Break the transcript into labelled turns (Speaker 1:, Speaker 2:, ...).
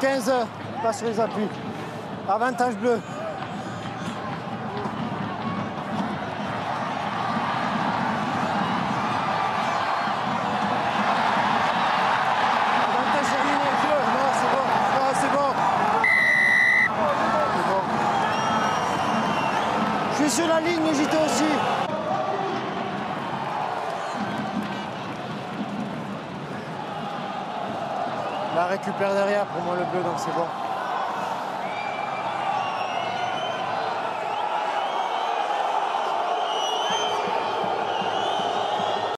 Speaker 1: 15, pas sur les appuis. Avantage bleu. Avantage terminé, bleu. Non, c'est bon. C'est bon. C'est bon. Je suis sur la ligne, j'étais. La récupère derrière pour moi le bleu, donc c'est bon.